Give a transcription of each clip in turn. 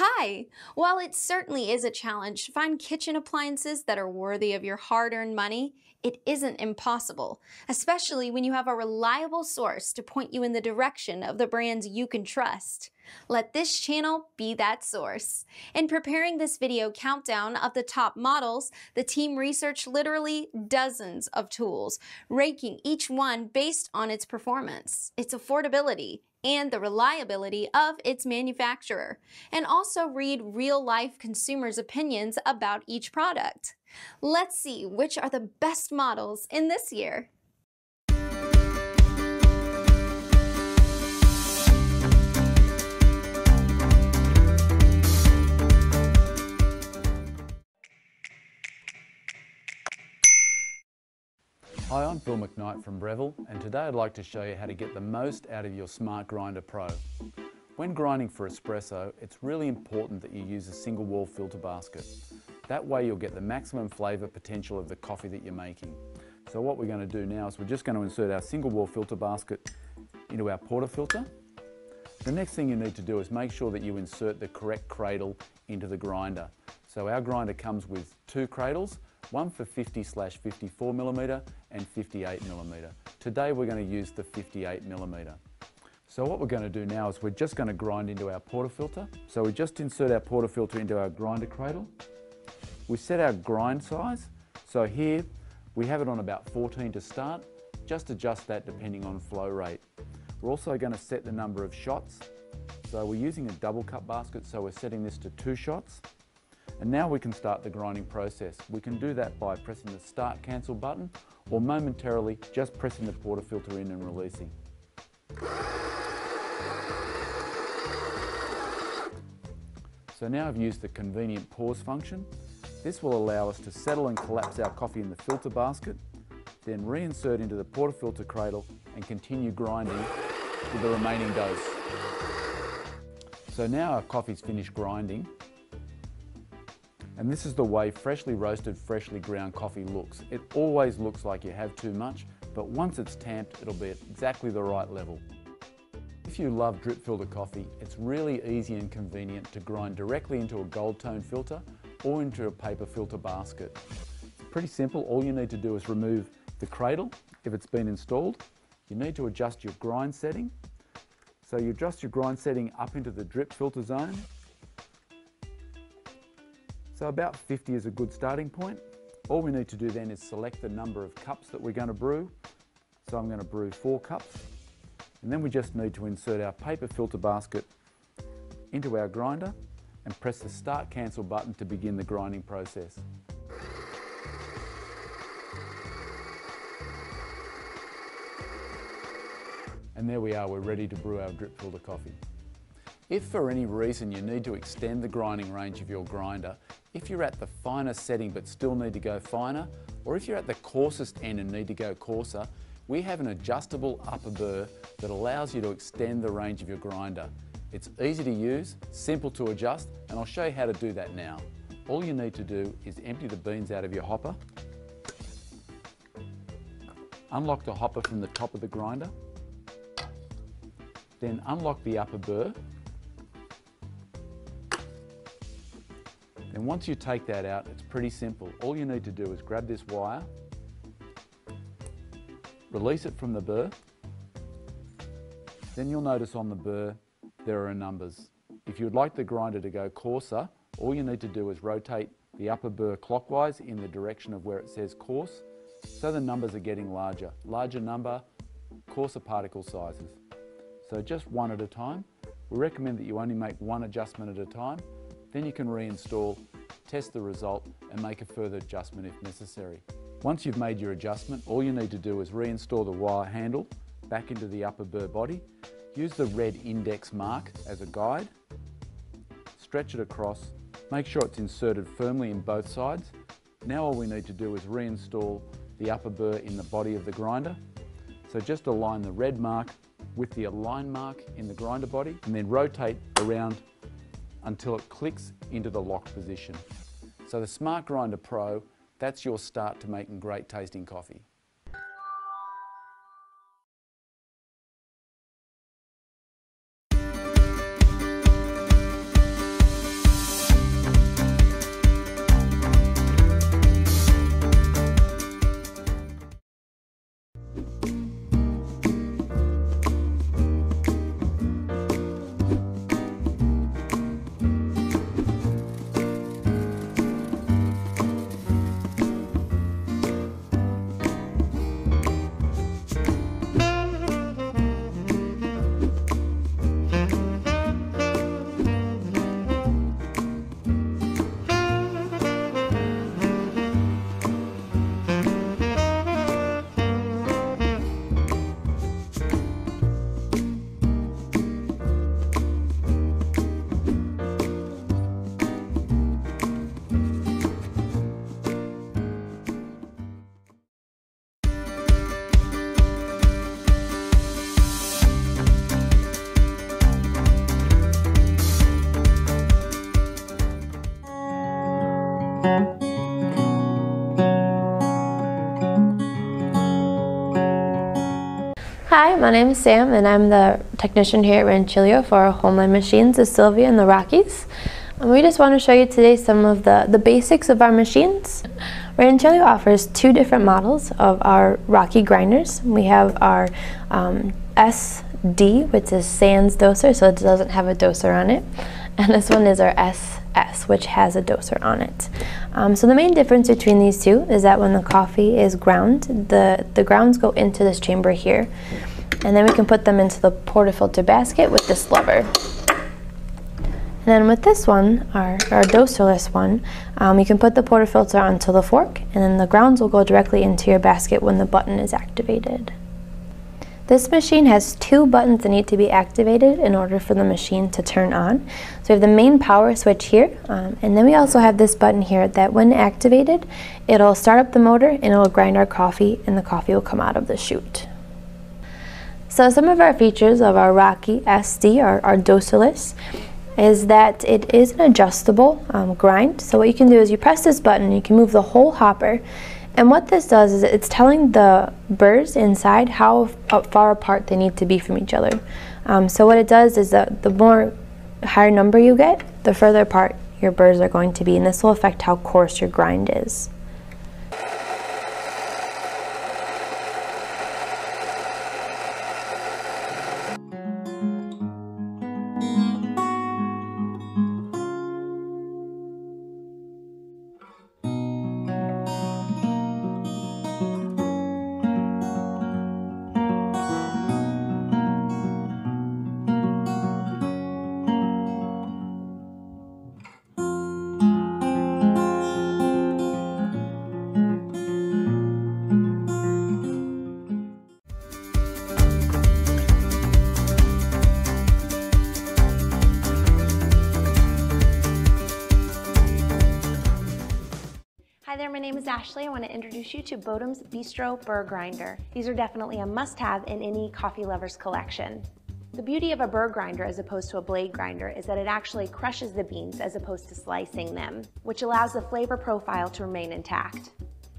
Hi! While it certainly is a challenge to find kitchen appliances that are worthy of your hard earned money, it isn't impossible, especially when you have a reliable source to point you in the direction of the brands you can trust. Let this channel be that source. In preparing this video countdown of the top models, the team researched literally dozens of tools, ranking each one based on its performance, its affordability, and the reliability of its manufacturer, and also read real life consumers' opinions about each product. Let's see which are the best models in this year. Hi, I'm Phil McKnight from Breville and today I'd like to show you how to get the most out of your Smart Grinder Pro. When grinding for espresso, it's really important that you use a single wall filter basket. That way you'll get the maximum flavour potential of the coffee that you're making. So what we're going to do now is we're just going to insert our single wall filter basket into our portafilter. The next thing you need to do is make sure that you insert the correct cradle into the grinder. So our grinder comes with two cradles, one for 50 slash 54 millimetre and 58 millimetre. Today we're going to use the 58 millimetre. So what we're going to do now is we're just going to grind into our portafilter. So we just insert our portafilter into our grinder cradle. We set our grind size. So here we have it on about 14 to start. Just adjust that depending on flow rate. We're also going to set the number of shots. So we're using a double cup basket, so we're setting this to two shots. And now we can start the grinding process. We can do that by pressing the start cancel button or momentarily just pressing the portafilter in and releasing. So now I've used the convenient pause function. This will allow us to settle and collapse our coffee in the filter basket, then reinsert into the portafilter cradle and continue grinding with the remaining dose. So now our coffee's finished grinding and this is the way freshly roasted, freshly ground coffee looks. It always looks like you have too much, but once it's tamped, it'll be at exactly the right level. If you love drip filter coffee, it's really easy and convenient to grind directly into a gold tone filter or into a paper filter basket. It's pretty simple. All you need to do is remove the cradle if it's been installed. You need to adjust your grind setting. So you adjust your grind setting up into the drip filter zone so about 50 is a good starting point. All we need to do then is select the number of cups that we're going to brew. So I'm going to brew four cups. And then we just need to insert our paper filter basket into our grinder and press the start cancel button to begin the grinding process. And there we are, we're ready to brew our drip filter coffee. If for any reason you need to extend the grinding range of your grinder, if you're at the finest setting but still need to go finer, or if you're at the coarsest end and need to go coarser, we have an adjustable upper burr that allows you to extend the range of your grinder. It's easy to use, simple to adjust, and I'll show you how to do that now. All you need to do is empty the beans out of your hopper, unlock the hopper from the top of the grinder, then unlock the upper burr And once you take that out, it's pretty simple. All you need to do is grab this wire, release it from the burr, then you'll notice on the burr there are numbers. If you'd like the grinder to go coarser, all you need to do is rotate the upper burr clockwise in the direction of where it says coarse, so the numbers are getting larger. Larger number, coarser particle sizes. So just one at a time. We recommend that you only make one adjustment at a time then you can reinstall, test the result and make a further adjustment if necessary. Once you've made your adjustment, all you need to do is reinstall the wire handle back into the upper burr body. Use the red index mark as a guide. Stretch it across. Make sure it's inserted firmly in both sides. Now all we need to do is reinstall the upper burr in the body of the grinder. So just align the red mark with the align mark in the grinder body and then rotate around until it clicks into the locked position. So the Smart Grinder Pro, that's your start to making great tasting coffee. Hi, my name is Sam and I'm the technician here at Rancilio for Homeland Machines, the Silvia and the Rockies. And we just want to show you today some of the, the basics of our machines. Rancilio offers two different models of our Rocky grinders. We have our um, SD, which is Sans doser, so it doesn't have a doser on it. And this one is our SS, which has a doser on it. Um, so the main difference between these two is that when the coffee is ground, the, the grounds go into this chamber here. And then we can put them into the portafilter basket with this lever. And then with this one, our, our doserless one, um, you can put the portafilter onto the fork and then the grounds will go directly into your basket when the button is activated. This machine has two buttons that need to be activated in order for the machine to turn on. So we have the main power switch here, um, and then we also have this button here that when activated, it'll start up the motor and it'll grind our coffee and the coffee will come out of the chute. So some of our features of our Rocky SD, our, our doserless, is that it is an adjustable um, grind. So what you can do is you press this button, you can move the whole hopper and what this does is it's telling the burrs inside how far apart they need to be from each other. Um, so what it does is that the more higher number you get, the further apart your burrs are going to be, and this will affect how coarse your grind is. My name is Ashley. I want to introduce you to Bodum's Bistro Burr Grinder. These are definitely a must-have in any coffee lover's collection. The beauty of a burr grinder as opposed to a blade grinder is that it actually crushes the beans as opposed to slicing them, which allows the flavor profile to remain intact.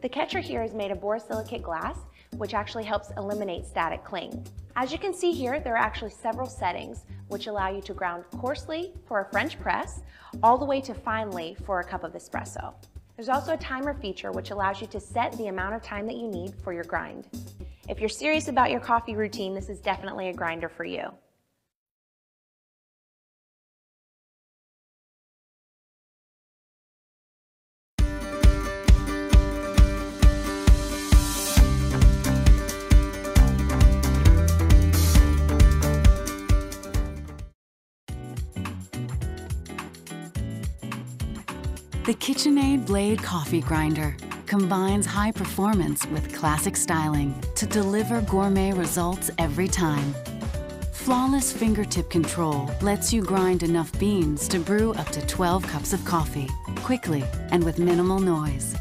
The catcher here is made of borosilicate glass, which actually helps eliminate static cling. As you can see here, there are actually several settings which allow you to ground coarsely for a French press, all the way to finely for a cup of espresso. There's also a timer feature which allows you to set the amount of time that you need for your grind. If you're serious about your coffee routine, this is definitely a grinder for you. KitchenAid Blade Coffee Grinder combines high performance with classic styling to deliver gourmet results every time. Flawless fingertip control lets you grind enough beans to brew up to 12 cups of coffee, quickly and with minimal noise.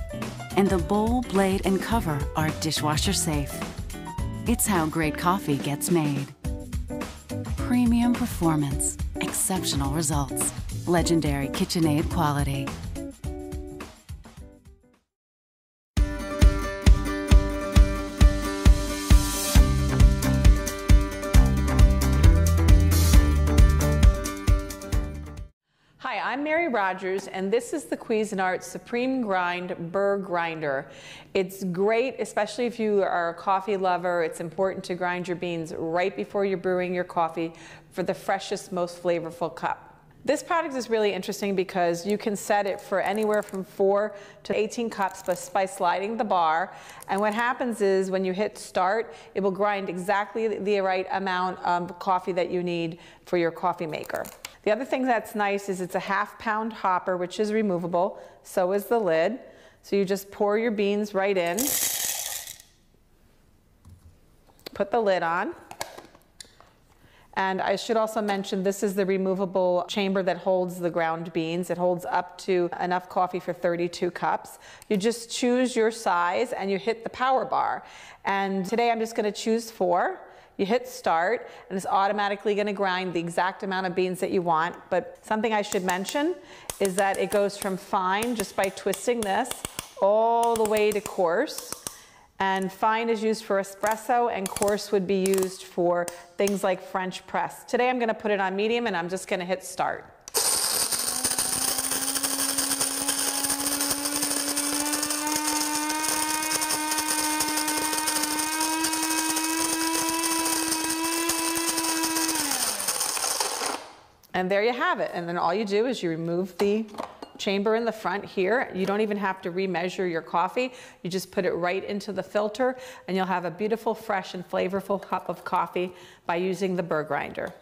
And the bowl, blade, and cover are dishwasher safe. It's how great coffee gets made. Premium performance, exceptional results, legendary KitchenAid quality. Rogers, and this is the Cuisinart Supreme Grind Burr Grinder. It's great, especially if you are a coffee lover. It's important to grind your beans right before you're brewing your coffee for the freshest, most flavorful cup. This product is really interesting because you can set it for anywhere from 4 to 18 cups by sliding the bar. And what happens is when you hit start, it will grind exactly the right amount of coffee that you need for your coffee maker. The other thing that's nice is it's a half pound hopper, which is removable. So is the lid. So you just pour your beans right in. Put the lid on. And I should also mention this is the removable chamber that holds the ground beans. It holds up to enough coffee for 32 cups. You just choose your size and you hit the power bar. And today I'm just going to choose four You hit start and it's automatically gonna grind the exact amount of beans that you want. But something I should mention is that it goes from fine just by twisting this all the way to coarse. And fine is used for espresso and coarse would be used for things like French press. Today I'm gonna put it on medium and I'm just gonna hit start. And there you have it. And then all you do is you remove the chamber in the front here. You don't even have to remeasure your coffee. You just put it right into the filter and you'll have a beautiful, fresh and flavorful cup of coffee by using the burr grinder.